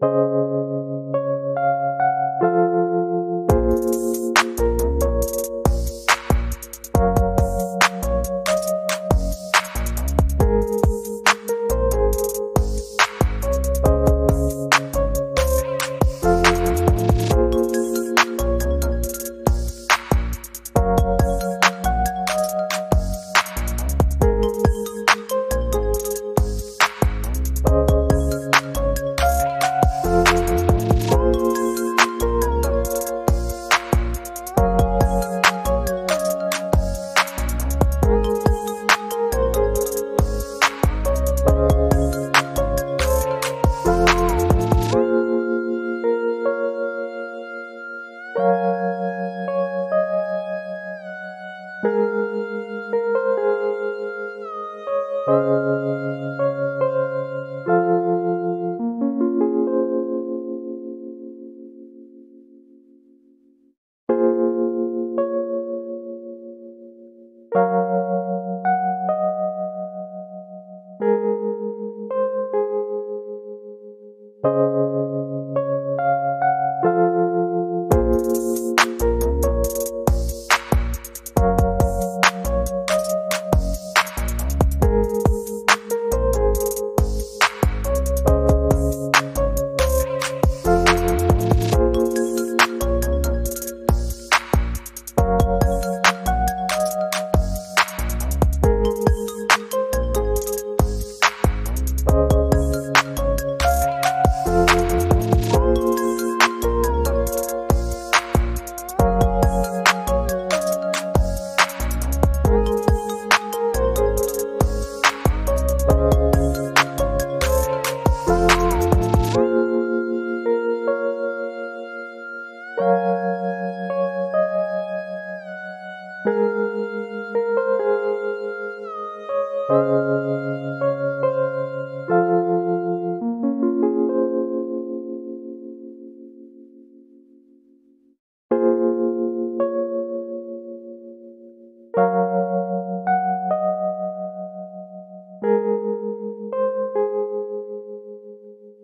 you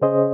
you